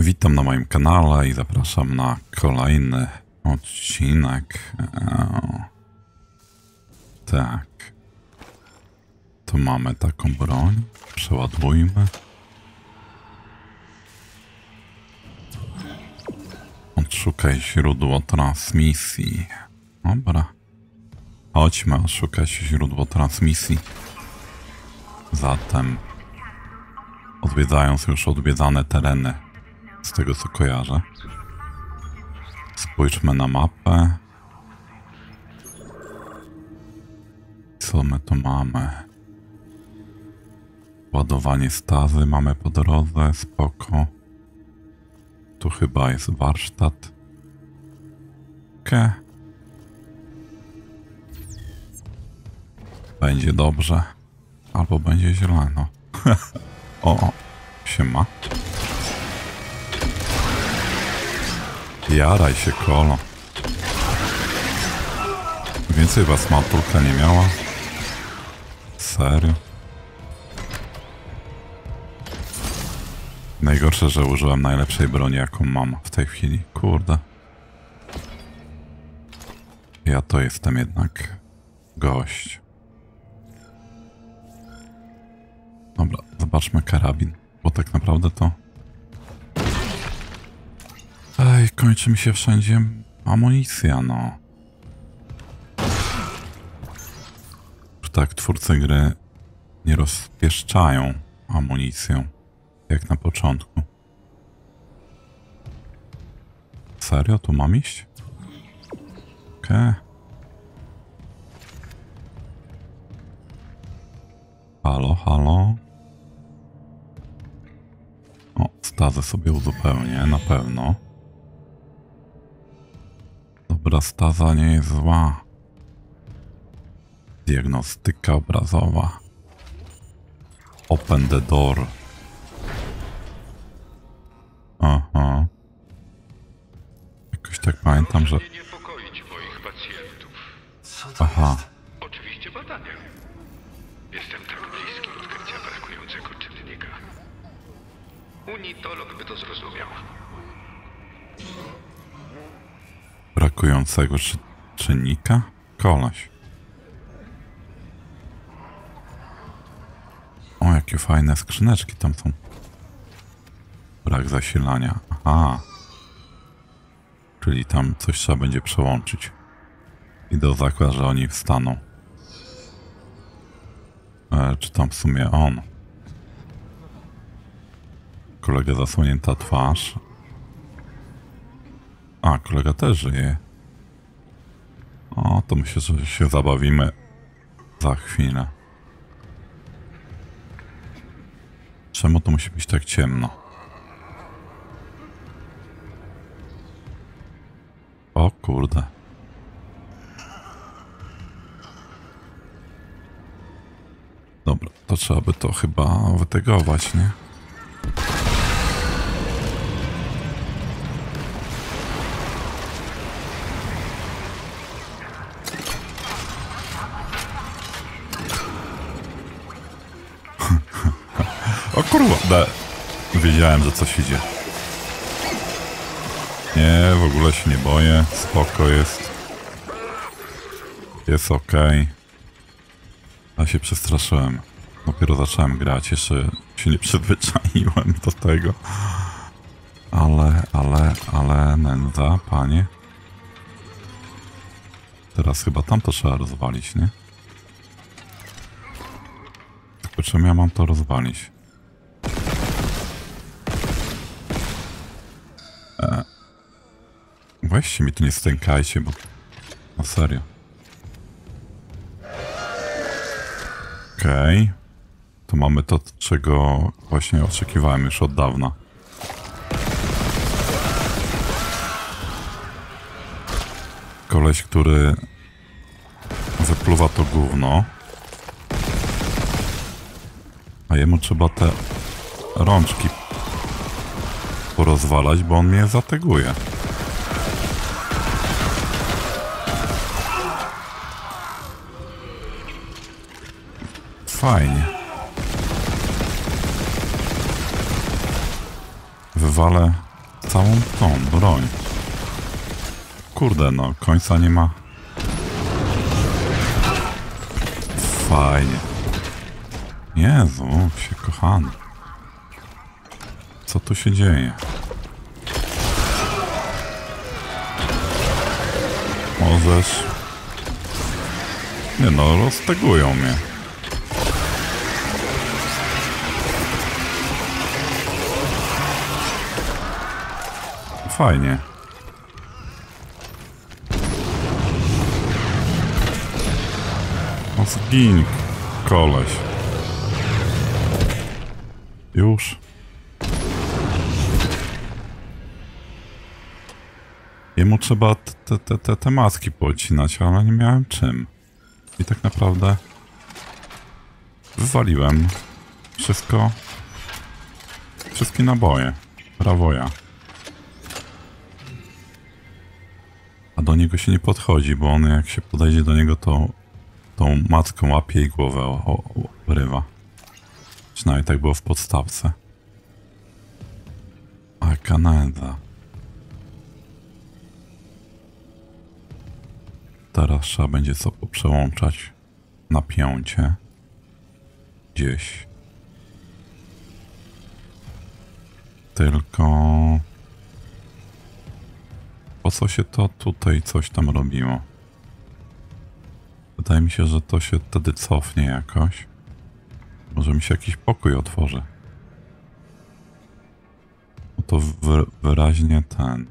Witam na moim kanale i zapraszam na kolejny odcinek. Eee, Tak. Tu mamy taką broń. Przeładujmy. Odszukaj źródło transmisji. Dobra. Chodźmy odszukać źródło transmisji. Zatem, odwiedzając już odwiedzane tereny, z tego co kojarzę, spójrzmy na mapę. Co my tu mamy? Ładowanie stazy mamy po drodze, spoko. Tu chyba jest warsztat. Ke. Będzie dobrze. Albo będzie źle, no. o, o, siema. Jaraj się, kolo. Więcej was matulka nie miała? Serio? Najgorsze, że użyłem najlepszej broni, jaką mam w tej chwili. Kurde. Ja to jestem jednak gość. Dobra, zobaczmy karabin, bo tak naprawdę to... kończy mi się wszędzie amunicja, no. Tak twórcy gry nie rozpieszczają amunicją, jak na początku. Serio? Tu mam iść? Okej. Halo, halo. O, stazę sobie uzupełnię, na pewno. Dobra, staza nie jest zła. Diagnostyka obrazowa. Open the door. Aha. Jakoś tak pamiętam, że... Aha. jest? Oczywiście badania. Jestem tak bliski odkrycia brakującego czynnika. Unitolog by to zrozumiał. Brakującego czy, czynnika? Koleś. O, jakie fajne skrzyneczki tam są. Brak zasilania. Aha. Czyli tam coś trzeba będzie przełączyć. I do zakład, że oni wstaną. E, czy tam w sumie on? Kolega zasłonięta twarz. A, kolega też żyje. O, to myślę, że się zabawimy za chwilę. Czemu to musi być tak ciemno? O kurde. Dobra, to trzeba by to chyba wytegować, nie? Kurwa, da. Wiedziałem, że coś idzie. Nie, w ogóle się nie boję. Spoko jest. Jest ok. A się przestraszyłem. Dopiero zacząłem grać, jeszcze się nie przyzwyczaiłem do tego. Ale, ale, ale nędza, panie. Teraz chyba tam to trzeba rozwalić, nie? Tylko czym ja mam to rozwalić? Weźcie mi tu nie stękajcie, bo... Na serio. Okej. Okay. Tu mamy to, czego właśnie oczekiwałem już od dawna. Koleś, który wypluwa to gówno. A jemu trzeba te rączki porozwalać, bo on mnie zateguje. Fajnie. Wywalę całą tą broń. Kurde, no, końca nie ma. Fajnie. Jezu, się kochany. Co tu się dzieje? Możesz... Nie no, roztegują mnie. Fajnie. No zgiń, koleś. Już. Jemu trzeba te, te, te, te maski pocinać, ale nie miałem czym. I tak naprawdę wywaliłem wszystko, wszystkie naboje. Brawo ja. Do niego się nie podchodzi, bo on jak się podejdzie do niego, to tą matką łapie i głowę o, o, urywa. Przynajmniej tak było w podstawce. A Kanada. Teraz trzeba będzie co poprzełączać napięcie gdzieś. Tylko po co się to tutaj coś tam robiło? Wydaje mi się, że to się wtedy cofnie jakoś. Może mi się jakiś pokój otworzy. No to wy wyraźnie ten.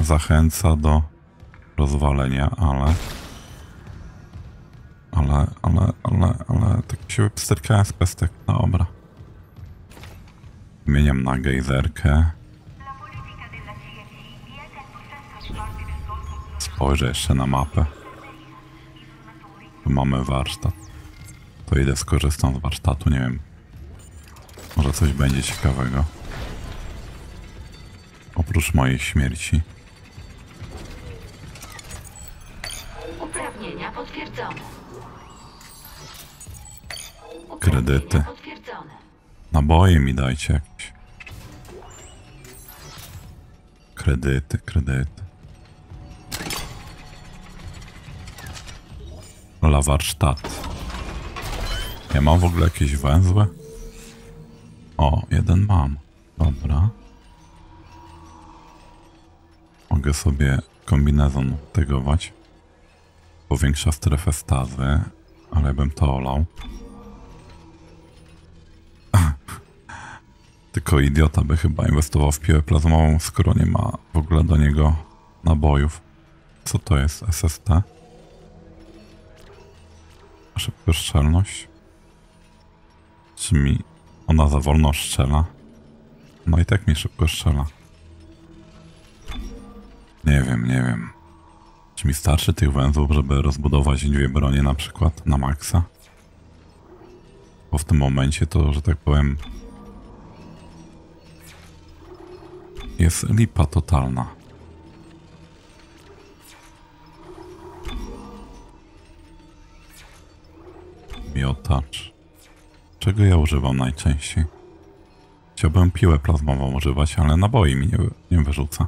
Zachęca do rozwalenia, ale. Ale, ale, ale, ale tak się pstrykałem z pestek. Dobra. Zmieniam na gejzerkę. Spojrzę jeszcze na mapę. Tu mamy warsztat. To idę skorzystam z warsztatu, nie wiem. Może coś będzie ciekawego. Oprócz mojej śmierci. Uprawnienia potwierdzone. Kredyty. Naboje mi dajcie Kredyty, kredyty. La warsztat. Ja mam w ogóle jakieś węzły? O, jeden mam. Dobra. Mogę sobie kombinezon tegować. Powiększa strefę stawy, ale bym to olał. Tylko idiota by chyba inwestował w piłę plazmową, skoro nie ma w ogóle do niego nabojów. Co to jest SST? Szybkostrzelność? Czy mi ona za wolno strzela? No i tak mi szybko strzela. Nie wiem, nie wiem. Czy mi starczy tych węzłów, żeby rozbudować dwie bronie na przykład na maksa? Bo w tym momencie to, że tak powiem, jest lipa totalna. Miotacz. Czego ja używam najczęściej? Chciałbym piłę plazmową używać, ale naboi mi nie, nie wyrzuca.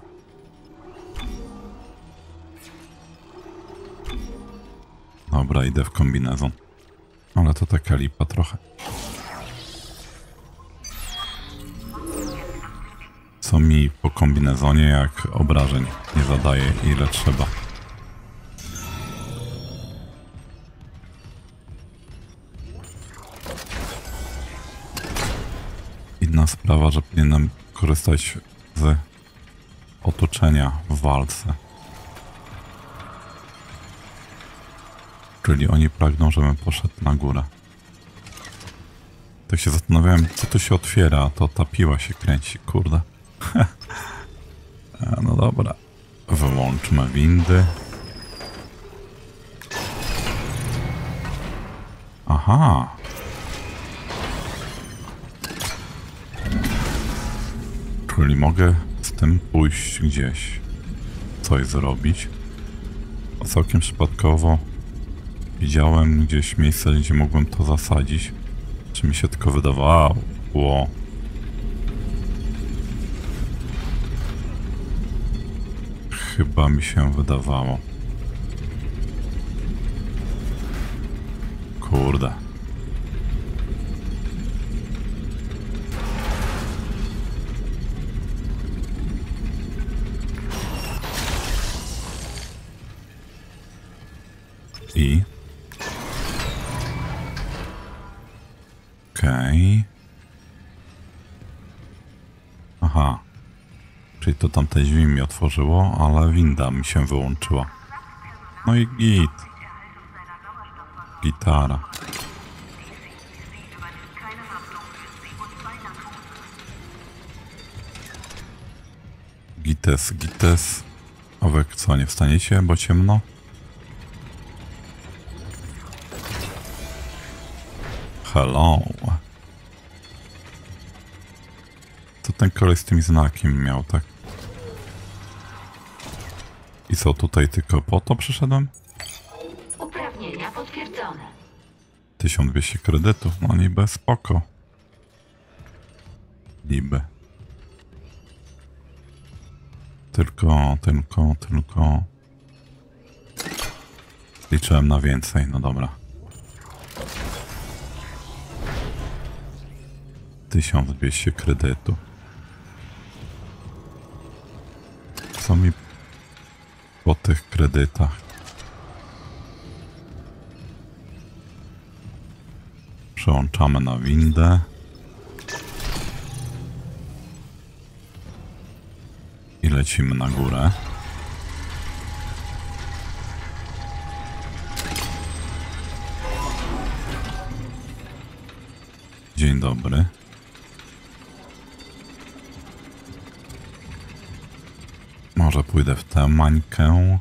Dobra, idę w kombinezon. Ale to taka lipa trochę. Co mi po kombinezonie, jak obrażeń nie zadaje ile trzeba. Inna sprawa, że powinienem korzystać z otoczenia w walce. Czyli oni pragną, żebym poszedł na górę. Tak się zastanawiałem, co tu się otwiera, to ta piła się kręci, kurde. No dobra. Wyłączmy windy. Aha. Czyli mogę z tym pójść gdzieś. Coś zrobić. A całkiem przypadkowo widziałem gdzieś miejsce, gdzie mogłem to zasadzić. Czy mi się tylko wydawało, Chyba mi się wydawało. To tamte drzwi mi otworzyło, ale winda mi się wyłączyła. No i git. Gitara. Gites, gites. A wy co, nie wstaniecie, bo ciemno? Hello. To ten kolej z tym znakiem miał, tak? Co, tutaj tylko po to przyszedłem? Uprawnienia potwierdzone. 1200 kredytów, no niby spoko. Niby. Tylko, tylko, tylko... Liczyłem na więcej, no dobra. 1200 kredytu. Co mi po tych kredytach? Przełączamy na windę. I lecimy na górę. Dzień dobry. Może pójdę w tę mańkę.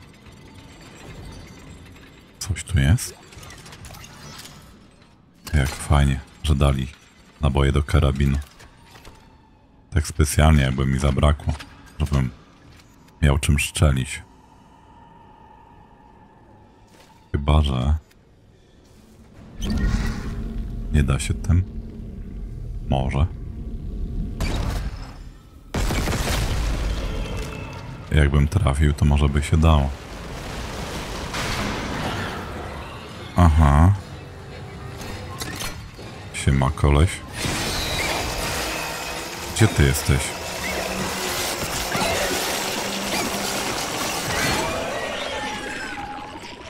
Coś tu jest? Jak fajnie, że dali naboje do karabinu. Tak specjalnie, jakby mi zabrakło, żebym miał czym szczelić. Chyba, że nie da się tym. Może. Jakbym trafił, to może by się dało. Aha. Siema koleś. Gdzie ty jesteś?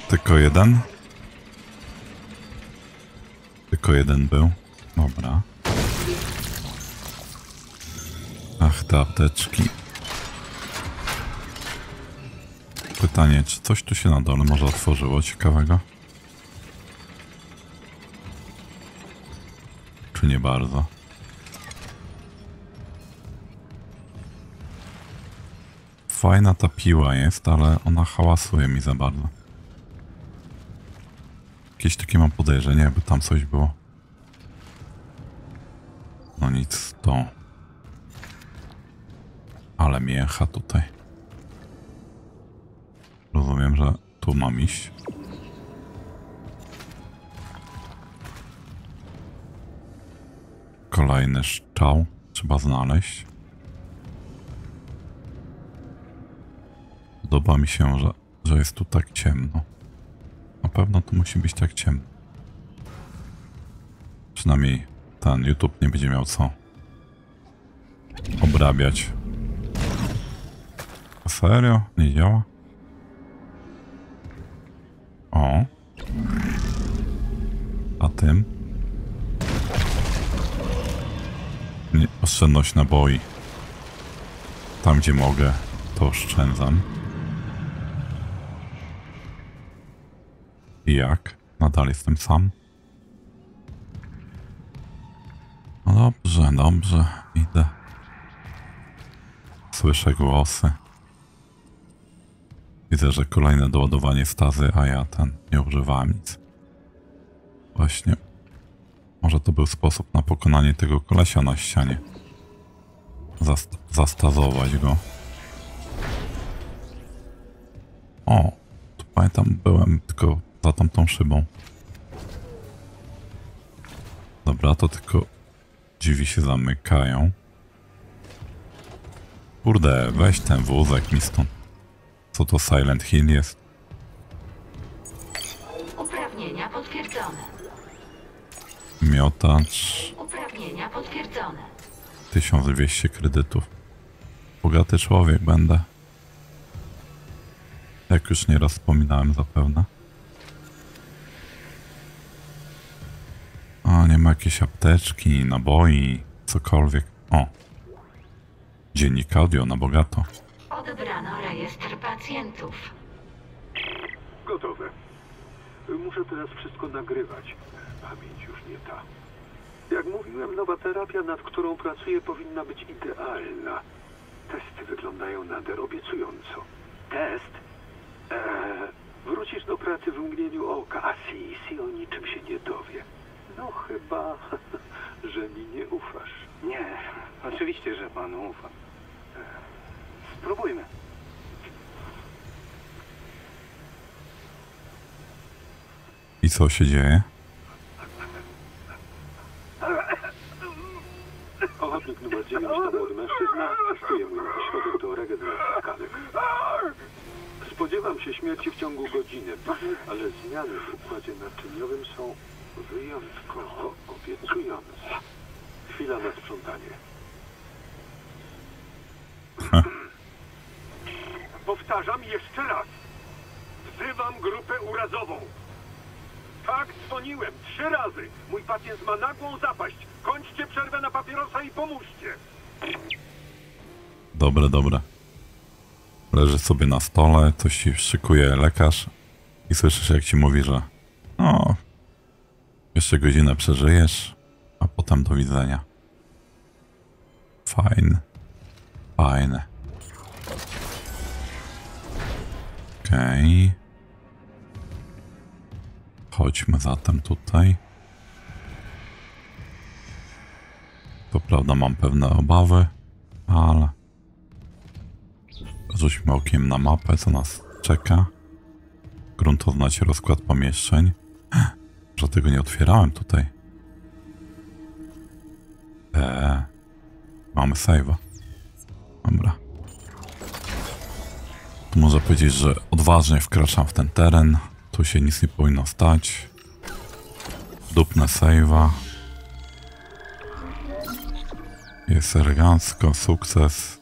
Tylko jeden? Tylko jeden był. Dobra. Ach, te apteczki. Pytanie, czy coś tu się na dole może otworzyło ciekawego? Czy nie bardzo? Fajna ta piła jest, ale ona hałasuje mi za bardzo. Jakieś takie mam podejrzenie, jakby tam coś było. No nic, to... Ale miecha tutaj. Rozumiem, że tu mam iść. Kolejny szczał trzeba znaleźć. Podoba mi się, że, że jest tu tak ciemno. Na pewno tu musi być tak ciemno. Przynajmniej ten YouTube nie będzie miał co obrabiać. Serio? Nie działa? Tym? Oszczędność naboi. Tam gdzie mogę, to oszczędzam. I jak? Nadal jestem sam? No dobrze, dobrze, idę. Słyszę głosy. Widzę, że kolejne doładowanie stazy, a ja ten nie używałem nic. Właśnie. Może to był sposób na pokonanie tego kolesia na ścianie. Zast zastazować go. O, tu pamiętam, byłem tylko za tamtą szybą. Dobra, to tylko drzwi się zamykają. Kurde, weź ten wózek mi stąd. Co to Silent Hill jest? Miotacz. Uprawnienia potwierdzone. 1200 kredytów. Bogaty człowiek będę. Jak już nieraz wspominałem zapewne. O, nie ma jakiejś apteczki, naboi, cokolwiek. O. Dziennik audio na bogato. Odebrano rejestr pacjentów. Gotowe. Muszę teraz wszystko nagrywać. Pamięć już nie ta. Jak mówiłem, nowa terapia, nad którą pracuję, powinna być idealna. Testy wyglądają nader obiecująco. Test? Eee, wrócisz do pracy w mgnieniu oka, a Sisi o niczym się nie dowie. No chyba, że mi nie ufasz. Nie, oczywiście, że panu ufam. Spróbujmy. I co się dzieje? Ochotnik numer 9 to młody mężczyzna. Testuje mój nowy środek do regeneracji tkanek. Spodziewam się śmierci w ciągu godziny, ale zmiany w układzie naczyniowym są wyjątkowo obiecujące. Chwila na sprzątanie. Powtarzam jeszcze raz. Wzywam grupę urazową. Tak, dzwoniłem trzy razy. Mój pacjent ma nagłą zapaść. Kończcie przerwę na papierosa i pomóżcie. Dobre, dobre. Leży sobie na stole, coś ci szykuje lekarz i słyszysz jak ci mówi, że no, jeszcze godzinę przeżyjesz, a potem do widzenia. Fajne. Fajne. Okej. Chodźmy zatem tutaj. To prawda mam pewne obawy, ale rzućmy okiem na mapę, co nas czeka. Gruntowna ci rozkład pomieszczeń. Że tego nie otwierałem tutaj. Eee, mamy save'a. Dobra. To można powiedzieć, że odważnie wkraczam w ten teren. Tu się nic nie powinno stać. Dupnę save'a. Jest elegancko, sukces.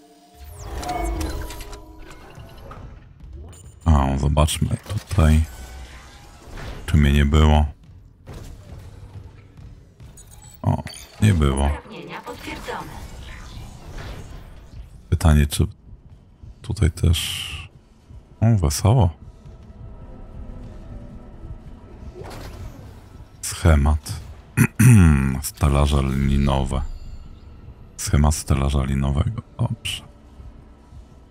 A, zobaczmy tutaj. Czy mnie nie było? O, nie było. Pytanie, czy tutaj też... O, wesoło. Schemat. Stelaża linowe. Schemat stelaża linowego. Dobrze.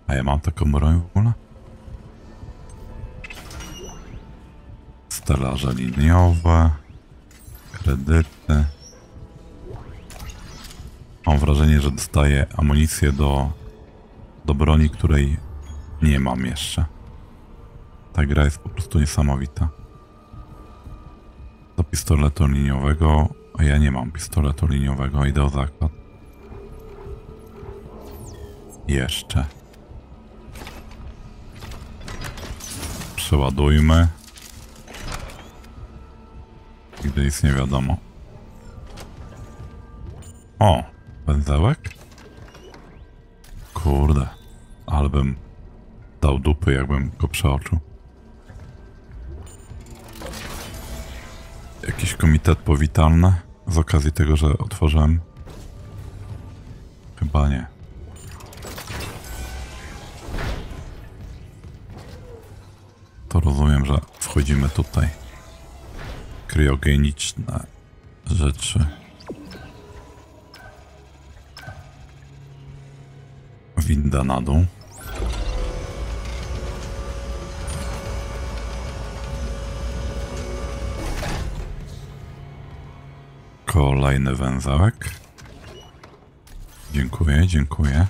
A ja mam taką broń w ogóle? Stelaże liniowe. Kredyty. Mam wrażenie, że dostaję amunicję do, do broni, której nie mam jeszcze. Ta gra jest po prostu niesamowita. Do pistoletu liniowego, a ja nie mam pistoletu liniowego, idę o zakład. Jeszcze. Przeładujmy. Nigdy nic nie wiadomo. O, węzełek? Kurde, ale bym dał dupy, jakbym go przeoczył. Jakiś komitet powitalny z okazji tego, że otworzyłem? Chyba nie. To rozumiem, że wchodzimy tutaj. Kryogeniczne rzeczy. Winda na dół. Kolejny węzełek. Dziękuję, dziękuję.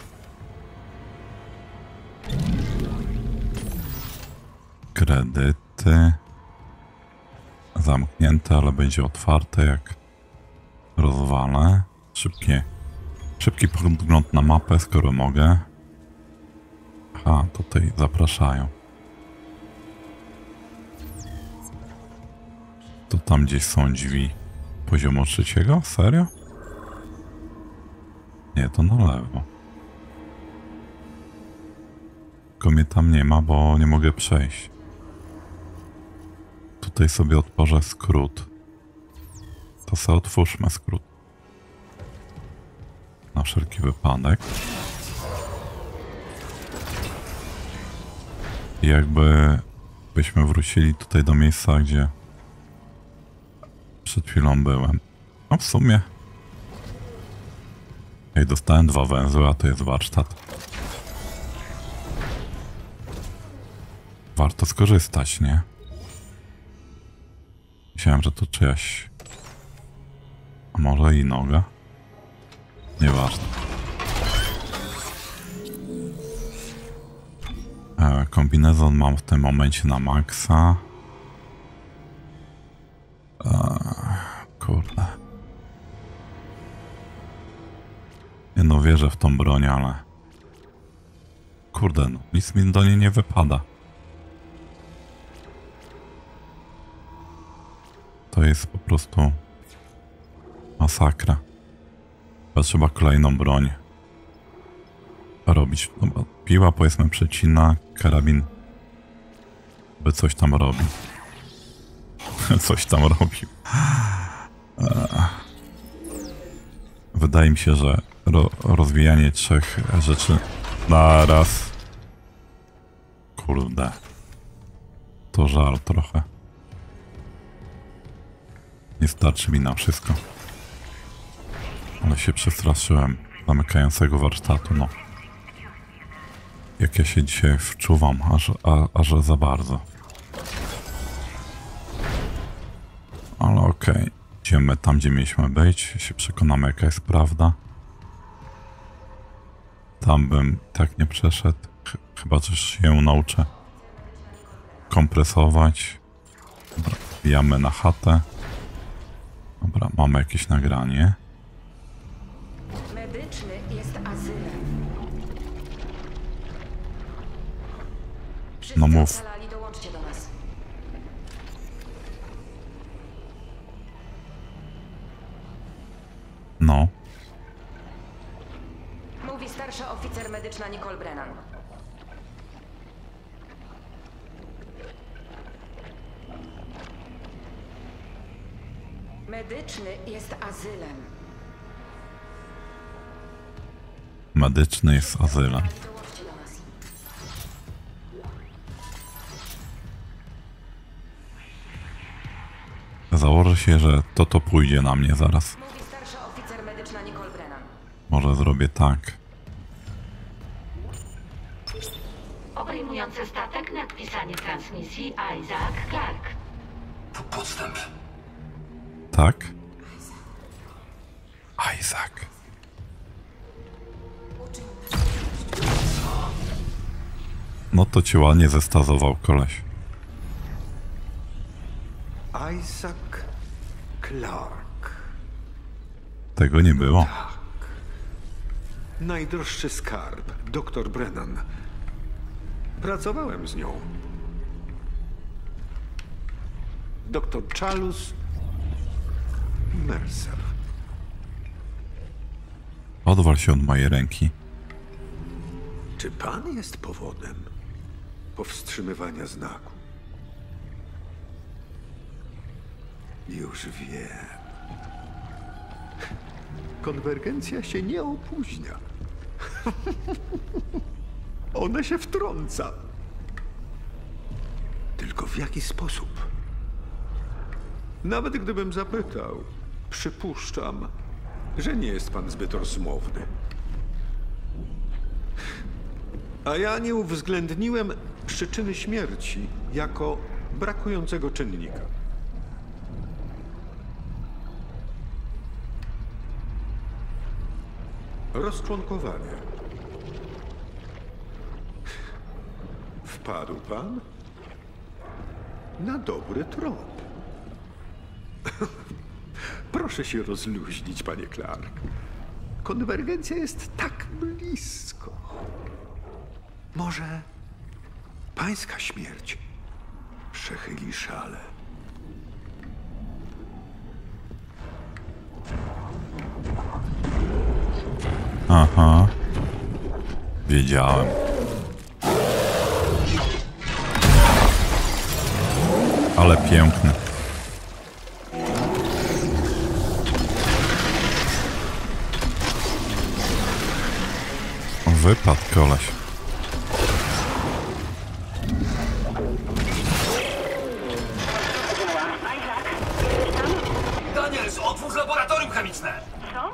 kredyty. Zamknięte, ale będzie otwarte jak rozwalę. Szybkie. Szybki podgląd na mapę, skoro mogę. Aha, tutaj zapraszają. To tam gdzieś są drzwi poziomu trzeciego? Serio? Nie, to na lewo. Tylko mnie tam nie ma, bo nie mogę przejść. Tutaj sobie otworzę skrót. To sobie otwórzmy skrót. Na wszelki wypadek. I jakby byśmy wrócili tutaj do miejsca, gdzie przed chwilą byłem. No w sumie. Ej, dostałem dwa węzły, a to jest warsztat. Warto skorzystać, nie? Myślałem, że to czyjaś... A może i noga? Nieważne. E, kombinezon mam w tym momencie na maksa. E, kurde. Nie no, wierzę w tą broń, ale... Kurde, no, nic mi do niej nie wypada. To jest po prostu... Masakra. Trzeba kolejną broń robić. No, piła powiedzmy przecina, karabin by coś tam robił. coś tam robił. Wydaje mi się, że ro rozwijanie trzech rzeczy naraz. Kurde. To żal trochę. Nie starczy mi na wszystko. Ale się przestraszyłem zamykającego warsztatu, no. Jak ja się dzisiaj wczuwam, aż, a, aż za bardzo. Ale okej. Idziemy tam, gdzie mieliśmy być. Się przekonamy, jaka jest prawda. Tam bym tak nie przeszedł. Ch chyba coś się nauczę. Kompresować. Wbijamy na chatę. Dobra, mamy jakieś nagranie. Medyczny jest azylem. Wszyscy No mów. ocalali, dołączcie do nas. No. Mówi starsza oficer medyczna Nicole Brennan. Medyczny jest azylem. Medyczny jest azylem. Założę się, że to to pójdzie na mnie zaraz. Mówi starsza oficer medyczna Nicole Brennan. Może zrobię tak. Obejmujący statek nadpisanie transmisji Isaac Clark. To podstęp. Tak? Isaac. No to cię ładnie zestazował koleś. Isaac Clark. Tego nie było. Najdroższy skarb, dr Brennan. Pracowałem z nią. Dr Chalus Mercer. Odwal się od mojej ręki. Czy pan jest powodem powstrzymywania znaku? Już wiem. Konwergencja się nie opóźnia. Ona się wtrąca. Tylko w jaki sposób? Nawet gdybym zapytał, przypuszczam, że nie jest pan zbyt rozmowny. A ja nie uwzględniłem przyczyny śmierci jako brakującego czynnika. Rozczłonkowanie. Wpadł pan na dobry trop. Proszę się rozluźnić, panie Clark. Konwergencja jest tak blisko. Może pańska śmierć przechyli szale. Aha. Wiedziałem. Ale piękny. Wypadł koleś. Daniels, otwórz laboratorium chemiczne!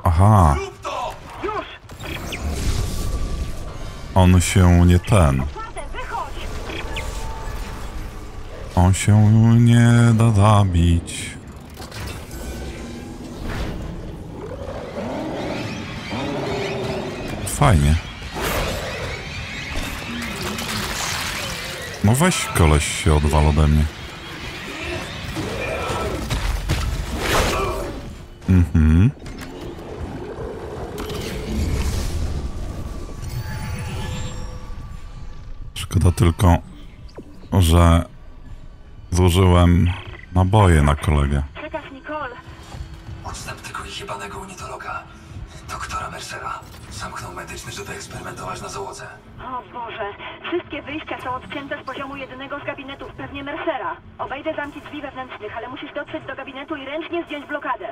Aha, Rób to! Już! on się nie ten. On się nie da zabić. Fajnie. No weź koleś się odwal ode mnie. Mhm. Szkoda tylko, że zużyłem naboje na kolegę. Odstęp tego jebanego unitologa, doktora Mercera. Zamknął medyczny, żeby eksperymentować na załodze. O Boże, wszystkie wyjścia są odcięte z poziomu jednego z gabinetów, pewnie Mercera. Obejdę zamki drzwi wewnętrznych, ale musisz dotrzeć do gabinetu i ręcznie zdjąć blokadę.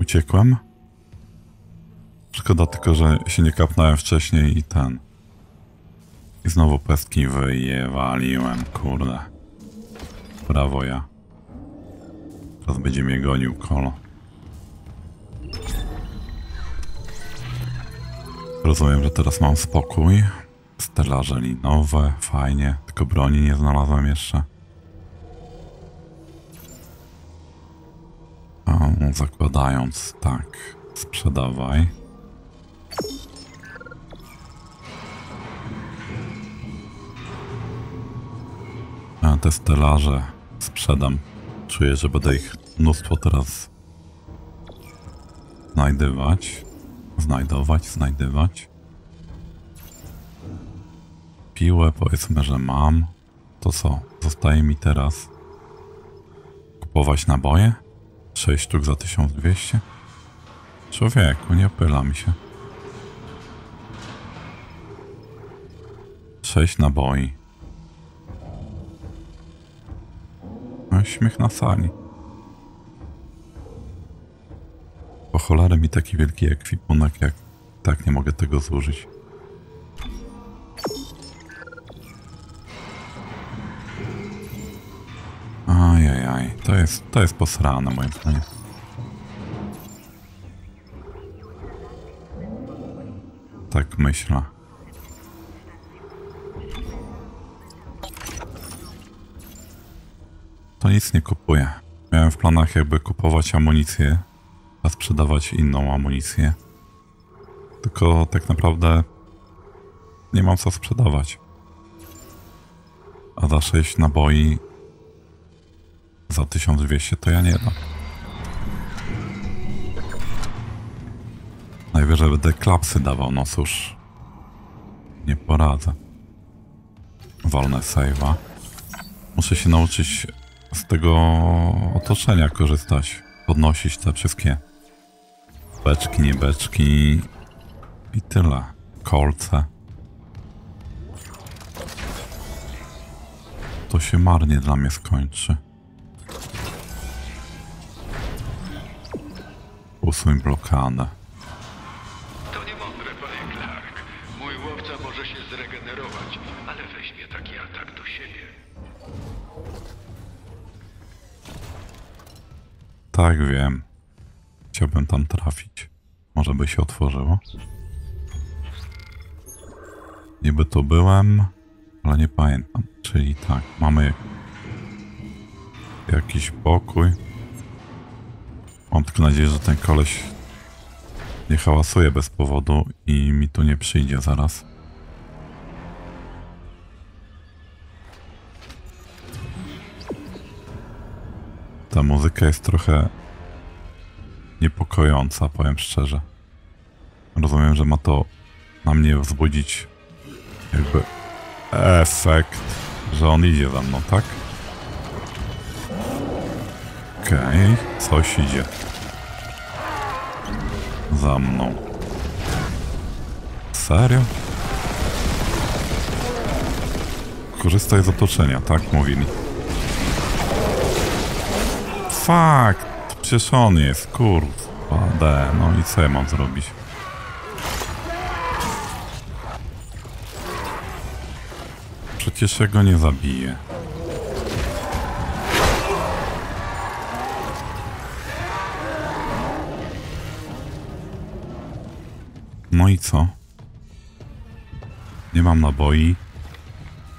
Uciekłem. Szkoda tylko, że się nie kapnąłem wcześniej i ten. I znowu pestki wyjewaliłem, kurde. Brawo ja. Teraz będzie mnie gonił kolo. Rozumiem, że teraz mam spokój. Stelaże linowe, fajnie. Tylko broni nie znalazłem jeszcze. A, zakładając, tak, sprzedawaj. A te stelaże sprzedam. Czuję, że będę ich mnóstwo teraz znajdywać. Znajdować, znajdywać. Piłę powiedzmy, że mam. To co? Zostaje mi teraz kupować naboje? 6 sztuk za 1200? Człowieku, nie opyla mi się. 6 naboi. No, śmiech na sali. Po cholerę mi taki wielki ekwipunek, jak tak nie mogę tego zużyć. Jest, to jest posrane moim zdaniem. Tak myślę. To nic nie kupuję. Miałem w planach jakby kupować amunicję, a sprzedawać inną amunicję. Tylko tak naprawdę nie mam co sprzedawać. A za 6 naboi za 1200 to ja nie dam. Najwyżej będę klapsy dawał, no cóż. Nie poradzę. Wolne save'a. Muszę się nauczyć z tego otoczenia korzystać. Podnosić te wszystkie beczki, nie beczki i tyle. Kolce. To się marnie dla mnie skończy. Usuń blokadę. To niemądre, panie Clark. Mój łowca może się zregenerować, ale weźmie taki atak do siebie. Tak, wiem. Chciałbym tam trafić. Może by się otworzyło. Niby tu byłem, ale nie pamiętam. Czyli tak, mamy jakiś pokój. Mam tylko nadzieję, że ten koleś nie hałasuje bez powodu i mi tu nie przyjdzie zaraz. Ta muzyka jest trochę niepokojąca, powiem szczerze. Rozumiem, że ma to na mnie wzbudzić jakby efekt, że on idzie za mną, tak? Okej, coś idzie. Za mną. Serio? Korzystaj z otoczenia, tak mówili. Fakt! Przecież on jest, kurwa, de, no i co ja mam zrobić? Przecież ja go nie zabiję. I co? Nie mam naboi,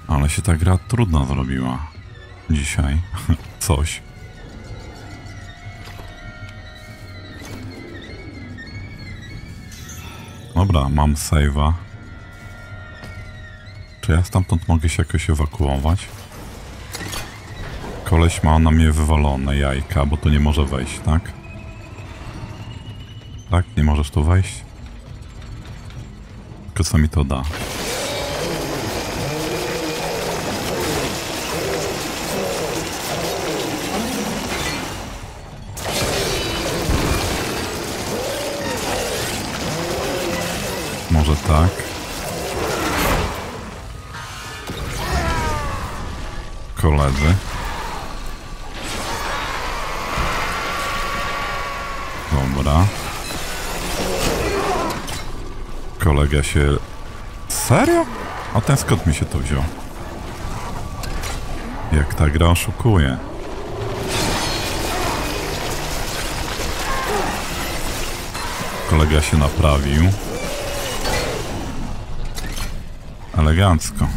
ale się ta gra trudna zrobiła dzisiaj. Coś. Dobra, mam save'a. Czy ja stamtąd mogę się jakoś ewakuować? Koleś ma na mnie wywalone jajka, bo tu nie może wejść, tak? Tak? Nie możesz tu wejść? Co mi to da? Kolega się... Serio? A ten skąd mi się to wziął? Jak ta gra oszukuje. Kolega się naprawił. Elegancko.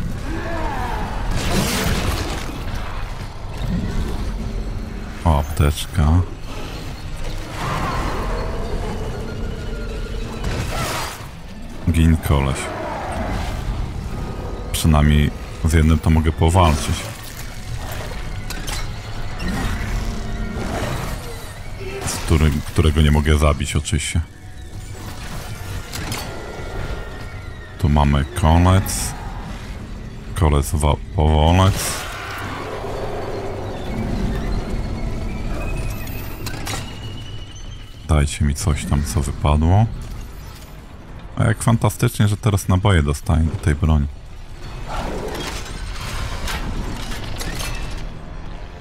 O, apteczka. Koleś. Przynajmniej z jednym to mogę powalczyć. Z którego nie mogę zabić oczywiście. Tu mamy kolec. Kolec powolec. Dajcie mi coś tam, co wypadło. A jak fantastycznie, że teraz naboje dostaję do tej broni.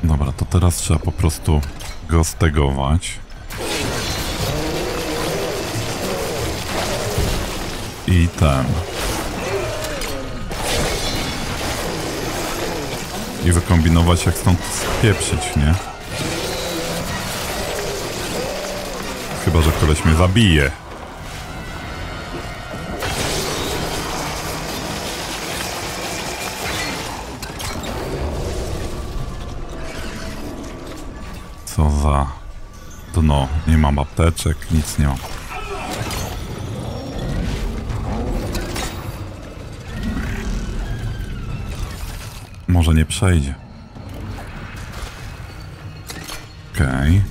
Dobra, to teraz trzeba po prostu go stegować. I ten. I wykombinować jak stąd spieprzyć, nie? Chyba, że koleś mnie zabije. Dno. Nie mam apteczek, nic nie mam. Może nie przejdzie. Okej.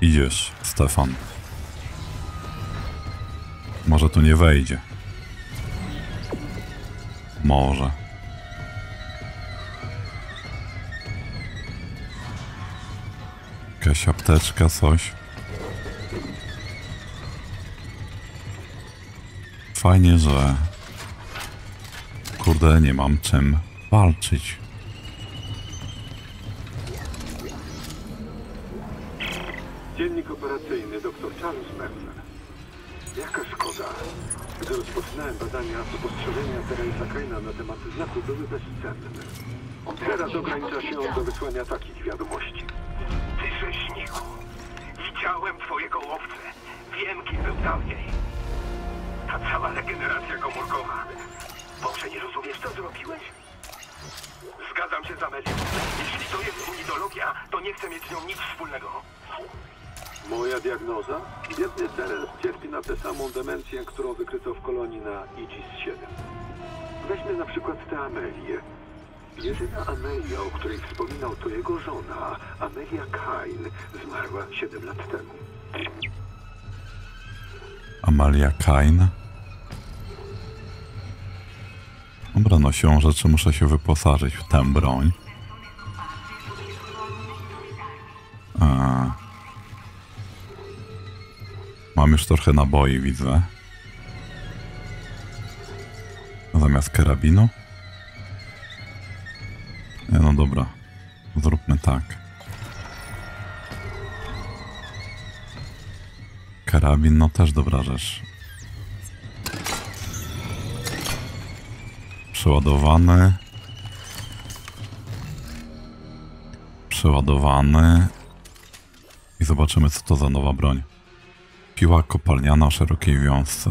Idziesz, Stefan. Może tu nie wejdzie. Może. Jakaś apteczka, coś. Fajnie, że kurde, nie mam czym walczyć. Dziennik operacyjny dr Charles Mercer. Jaka szkoda. Gdy rozpoczynałem badania, spostrzeżenia Terensa Kaina na temat znaku były bezcenne. Teraz ogranicza się do wysłania takich wiadomości. Rzeźniku, widziałem twojego łowcę. Wiem, kim był dawniej. Ta cała regeneracja komórkowa. Boże, nie rozumiesz, co zrobiłeś? Zgadzam się z Amelią. Jeśli to jest unidologia, to nie chcę mieć z nią nic wspólnego. Moja diagnoza? Biedny Terens cierpi na tę samą demencję, którą wykryto w kolonii na Aegis-7. Weźmy na przykład tę Amelię. Jedyna Amelia, o której wspominał, to jego żona, Amelia Kain, zmarła 7 lat temu. Amalia Kain. Dobra, no siłą rzeczy muszę się wyposażyć w tę broń. A. Mam już trochę naboi, widzę. Zamiast karabinu. No dobra. Zróbmy tak. Karabin, no też dobra rzecz. Przeładowany. Przeładowany. I zobaczymy, co to za nowa broń. Piła kopalniana o szerokiej wiązce.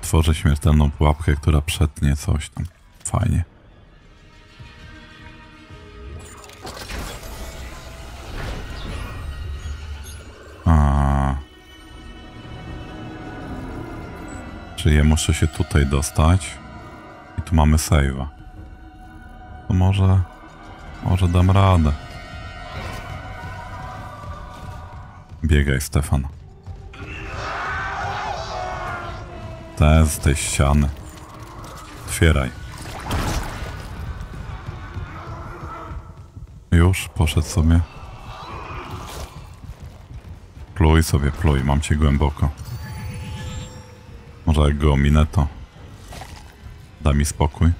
Tworzy śmiertelną pułapkę, która przetnie coś tam. Fajnie. Czy ja muszę się tutaj dostać? I tu mamy save'a. To może... Może dam radę. Biegaj, Stefan. Te z tej ściany. Otwieraj. Już, poszedł sobie. Pluj sobie, pluj, mam cię głęboko. Może jak go ominę, to da mi spokój.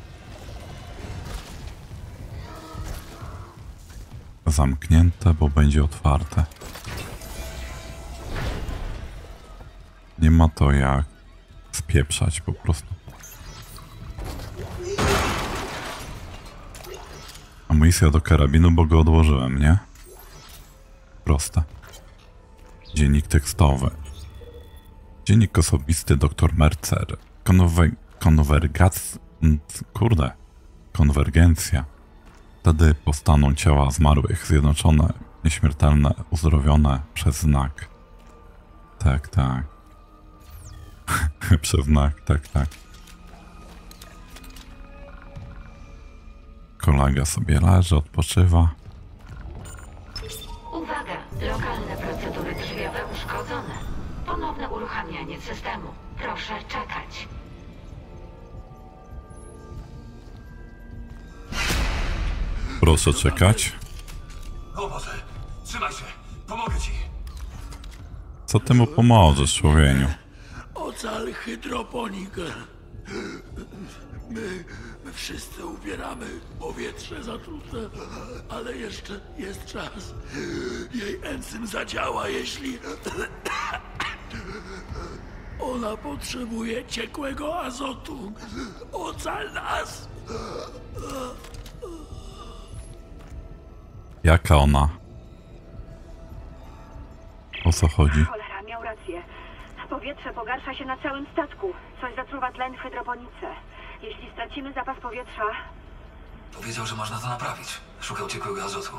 Zamknięte, bo będzie otwarte. Nie ma to jak spieprzać po prostu. Amunicja do karabinu, bo go odłożyłem, nie? Proste. Dziennik tekstowy. Dziennik osobisty dr Mercer. Konwe konwergac... Kurde. Konwergencja. Wtedy powstaną ciała zmarłych, zjednoczone, nieśmiertelne, uzdrowione przez znak. Tak, tak. przez znak, tak, tak. Kolega sobie leży, odpoczywa. Uruchamianie systemu. Proszę czekać. Proszę czekać. O Boże, trzymaj się, pomogę ci. Co ty mu pomożesz, człowieniu? Ocal hydroponikę. My, my wszyscy ubieramy powietrze zatrute, ale jeszcze jest czas. Jej enzym zadziała, jeśli ona potrzebuje ciekłego azotu. Ocal nas! Jaka ona? O co chodzi? Cholera, miał rację. Powietrze pogarsza się na całym statku. Coś zatruwa tlen w hydroponice. Jeśli stracimy zapas powietrza, Powiedział, że można to naprawić. Szukał ciekłego azotu.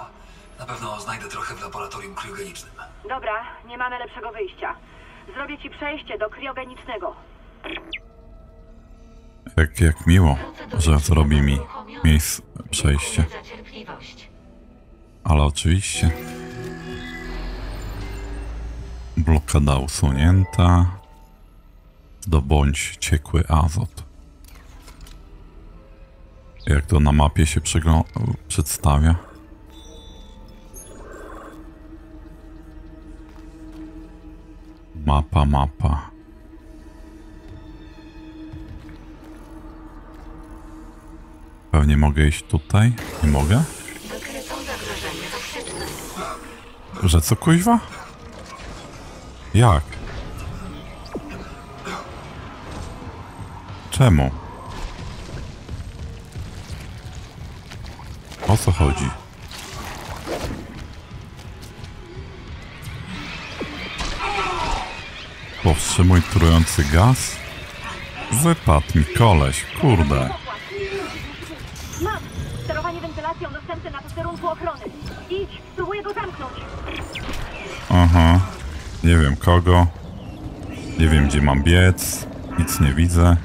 Na pewno znajdę trochę w laboratorium kriogenicznym. dobra, nie mamy lepszego wyjścia. Zrobię ci przejście do kriogenicznego. Jak, jak miło, że zrobi mi miejsce przejście. Ale oczywiście. Blokada usunięta. Zdobądź ciekły azot. Jak to na mapie się przedstawia? Mapa, mapa. Pewnie mogę iść tutaj? Nie mogę? Że co kuźwa? Jak? Czemu? O co chodzi? Powstrzymuj trujący gaz? Wypadł mi koleś, kurde. Mam! Sterowanie wentylacją dostępne na posterunku ochrony. Idź, spróbuję go zamknąć. Aha. Nie wiem kogo. Nie wiem gdzie mam biec. Nic nie widzę.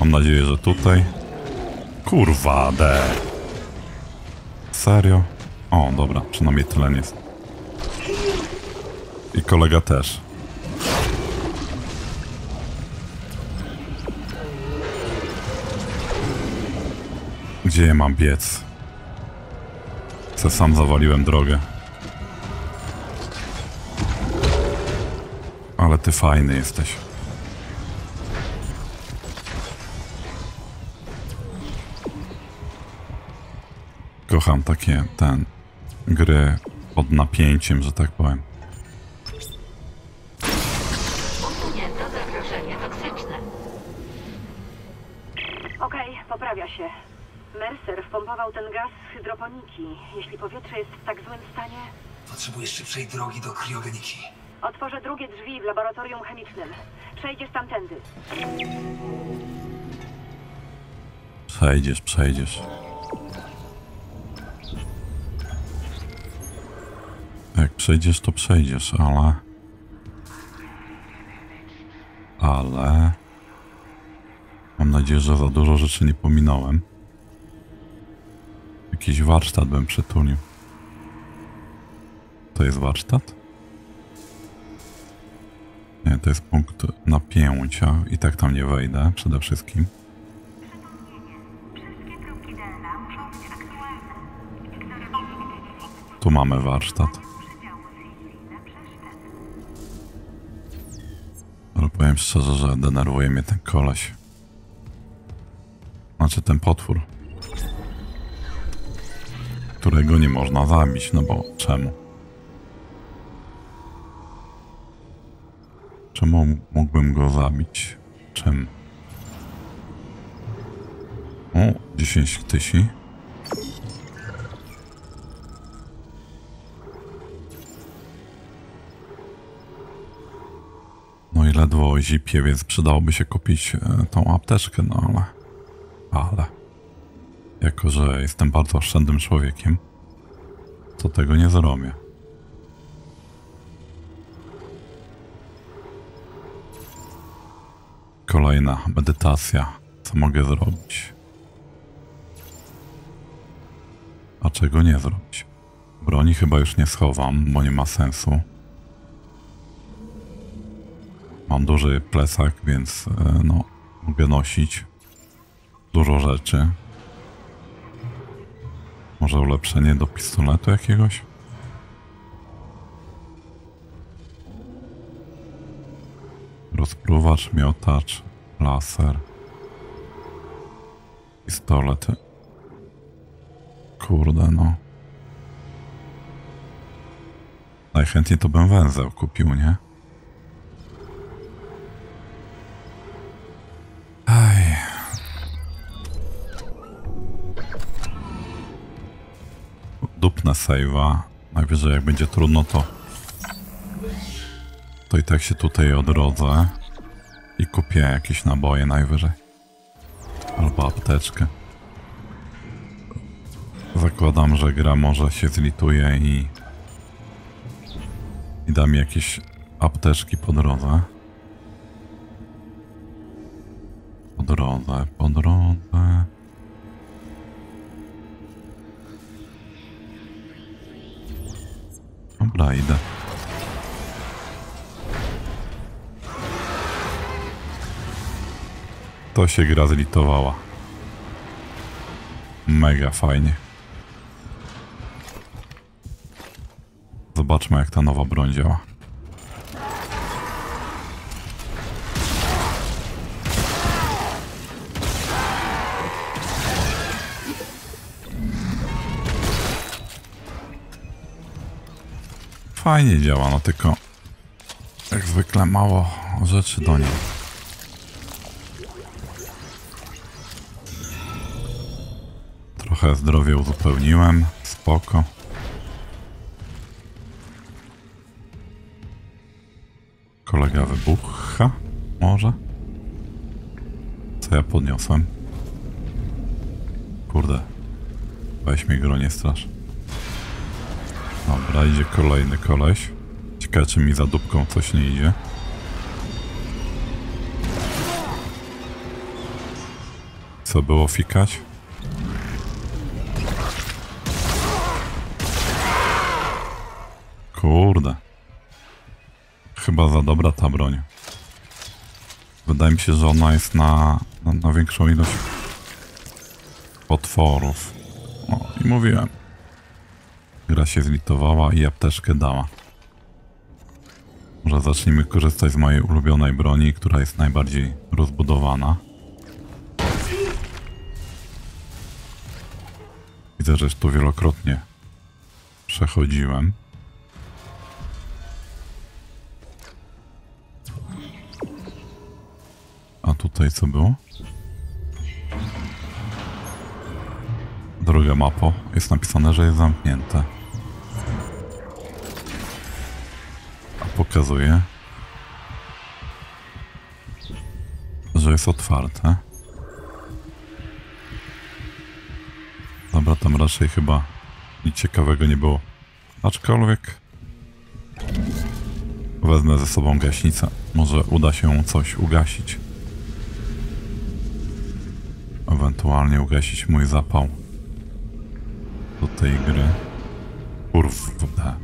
Mam nadzieję, że tutaj. Kurwa de. Serio? O, dobra, przynajmniej tlen jest. I kolega też. Gdzie ja mam biec? Se sam zawaliłem drogę. Ale ty fajny jesteś. Kocham takie ten gry pod napięciem, że tak powiem. Usunięto zagrożenie toksyczne. Okej, poprawia się. Mercer wpompował ten gaz z hydroponiki. Jeśli powietrze jest w tak złym stanie, Potrzebujesz szybszej drogi do kriogeniki. otworzę drugie drzwi w laboratorium chemicznym. Przejdziesz tamtędy. Przejdziesz, przejdziesz. Jak przejdziesz, to przejdziesz, ale... Ale... Mam nadzieję, że za dużo rzeczy nie pominąłem. Jakiś warsztat bym przytulił. To jest warsztat? Nie, to jest punkt napięcia i tak tam nie wejdę przede wszystkim. Tu mamy warsztat. Ale powiem szczerze, że denerwuje mnie ten koleś. Znaczy ten potwór. Którego nie można zabić, no bo czemu? Czemu mógłbym go zabić? Czym? O, 10 tysięcy. No i ledwo zipie, więc przydałoby się kupić e, tą apteczkę, no ale... Ale... Jako, że jestem bardzo oszczędnym człowiekiem, to tego nie zrobię. Kolejna medytacja. Co mogę zrobić? A czego nie zrobić? Broni chyba już nie schowam, bo nie ma sensu. Mam duży plecak, więc e, no, mogę nosić dużo rzeczy. Może ulepszenie do pistoletu jakiegoś? Rozpruwacz, miotacz, laser, pistolet. Kurde, no. Najchętniej to bym węzeł kupił, nie? Aj. Dupnę save'a. Najwyżej jak będzie trudno to to i tak się tutaj odrodzę i kupię jakieś naboje najwyżej. Albo apteczkę. Zakładam, że gra może się zlituje i i da mi jakieś apteczki po drodze. Po drodze, po drodze. Dobra, idę. To się gra zlitowała. Mega fajnie. Zobaczmy jak ta nowa broń działa. Fajnie działa, no tylko jak zwykle mało rzeczy do niej. Trochę zdrowie uzupełniłem, spoko. Kolega wybucha? Może? Co ja podniosłem? Kurde. Weź mi gro, nie strasz. Dobra, idzie kolejny koleś. Ciekawe, czy mi za dupką coś nie idzie. Co było fikać? Kurde. Chyba za dobra ta broń. Wydaje mi się, że ona jest na, na, na większą ilość potworów. O, i mówiłem. Gra się zlitowała i apteczkę dała. Może zacznijmy korzystać z mojej ulubionej broni, która jest najbardziej rozbudowana. Widzę, że już tu wielokrotnie przechodziłem. A tutaj co było? Droga mapo. Jest napisane, że jest zamknięte. A pokazuje, że jest otwarte. Dobra, tam raczej chyba nic ciekawego nie było. Aczkolwiek wezmę ze sobą gaśnicę. Może uda się coś ugasić. Ewentualnie ugasić mój zapał do tej gry. Kurde.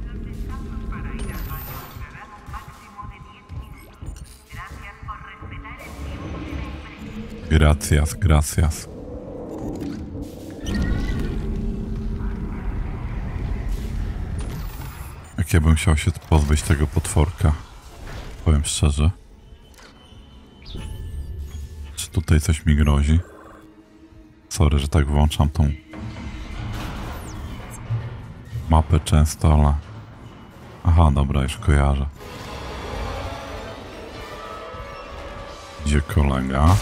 Gracias, gracias. Jak ja bym chciał się pozbyć tego potworka. Powiem szczerze. Czy tutaj coś mi grozi? Sorry, że tak włączam tą mapę często, ale... Aha, dobra, już kojarzę. Gdzie kolega?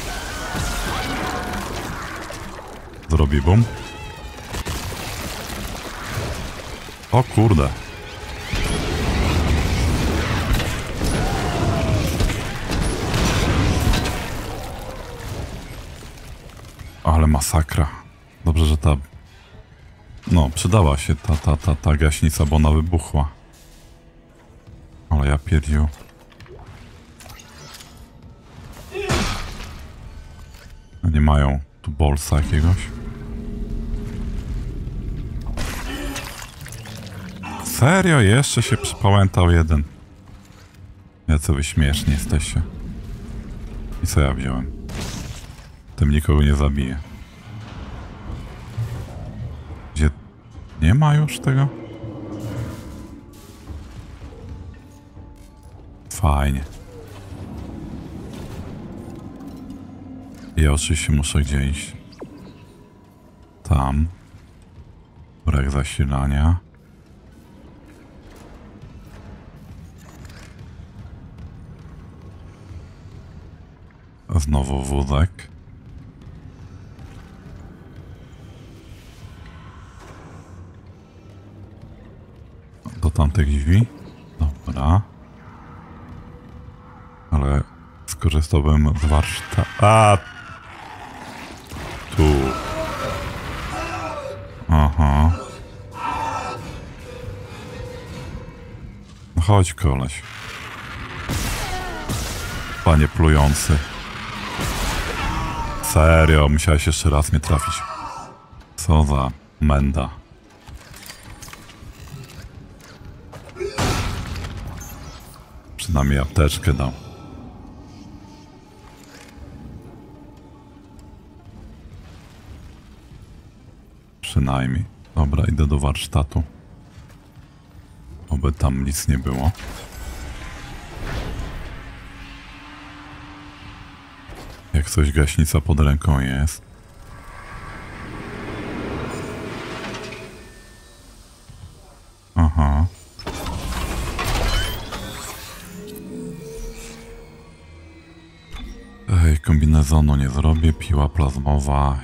Zrobi bum. O kurde. Ale masakra. Dobrze, że ta... No, przydała się ta, ta, ta, ta gaśnica, bo ona wybuchła. Ale ja pierdził. Nie mają tu bolsa jakiegoś? Serio? Jeszcze się przypałętał jeden. Jacy wy śmieszni jesteście. I co ja wziąłem? Tym nikogo nie zabiję. Nie ma już tego? Fajnie. Ja oczywiście muszę gdzie iść. Tam. Brak zasilania. Znowu wózek. Tamtych drzwi. Dobra. Ale skorzystałbym z warsztatu. A! Tu. Aha. No Chodź, koleś. Panie plujący. Serio, musiałeś jeszcze raz mnie trafić. Co za menda. Przynajmniej apteczkę dał. Przynajmniej. Dobra, idę do warsztatu. Oby tam nic nie było. Jak coś gaśnica pod ręką jest. Aha. Kombinezonu nie zrobię, piła plazmowa.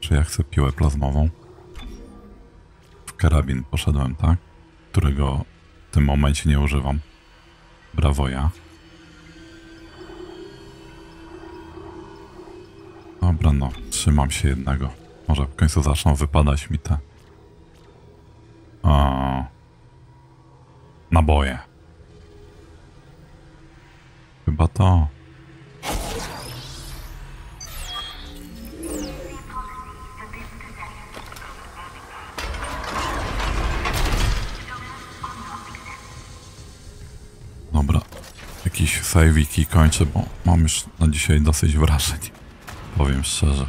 Czy ja chcę piłę plazmową? W karabin poszedłem, tak? Którego w tym momencie nie używam. Brawo ja. Dobra, no, trzymam się jednego. Może w końcu zaczną wypadać mi te... O... Naboje. Chyba to. Dobra. Jakiś save'iki kończę, bo mam już na dzisiaj dosyć wrażeń. Powiem szczerze.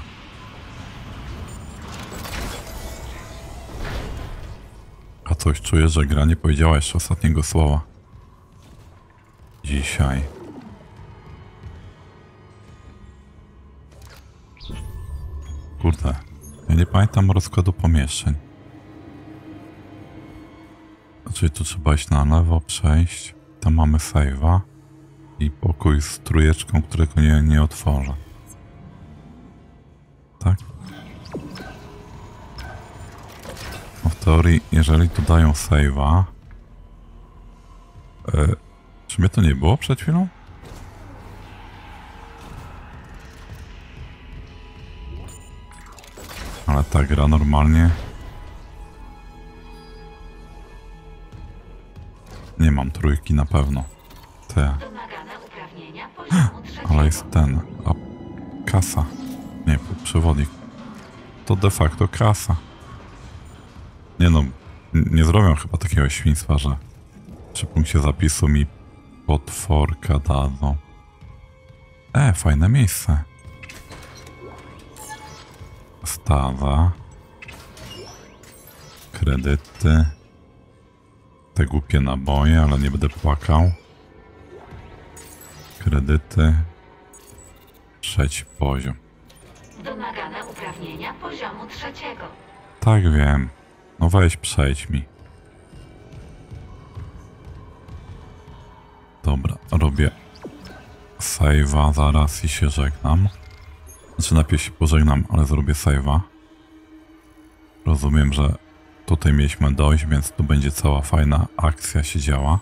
A Coś czuję, że gra nie powiedziała jeszcze ostatniego słowa. Dzisiaj. Nie pamiętam rozkładu pomieszczeń. Czyli tu trzeba iść na lewo, przejść. Tam mamy save'a. I pokój z trójeczką, którego nie, nie otworzę. Tak? No w teorii, jeżeli tu dają save'a... E, czy mnie to nie było przed chwilą? Ale ta gra normalnie... Nie mam trójki na pewno. Te. Ale jest ten. A kasa. Nie, przewodnik. To de facto kasa. Nie no, nie zrobią chyba takiego świństwa, że przy punkcie zapisu mi potworka dadzą. E, fajne miejsce. Stawa. Kredyty. Te głupie naboje, ale nie będę płakał. Kredyty. Trzeci poziom. Wymagane uprawnienia poziomu trzeciego. Tak wiem. No weź przejdź mi. Dobra, robię save'a zaraz i się żegnam. Znaczy najpierw się pożegnam, ale zrobię save'a. Rozumiem, że tutaj mieliśmy dojść, więc tu będzie cała fajna akcja się działa.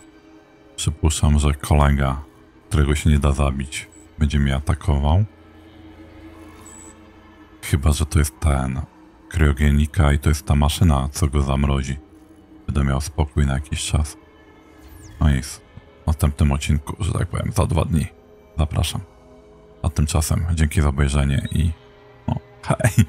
Przypuszczam, że kolega, którego się nie da zabić, będzie mnie atakował. Chyba, że to jest ten kryogenika i to jest ta maszyna, co go zamrozi. Będę miał spokój na jakiś czas. No i w następnym odcinku, że tak powiem, za dwa dni. Zapraszam. A tymczasem dzięki za obejrzenie i. O, hej!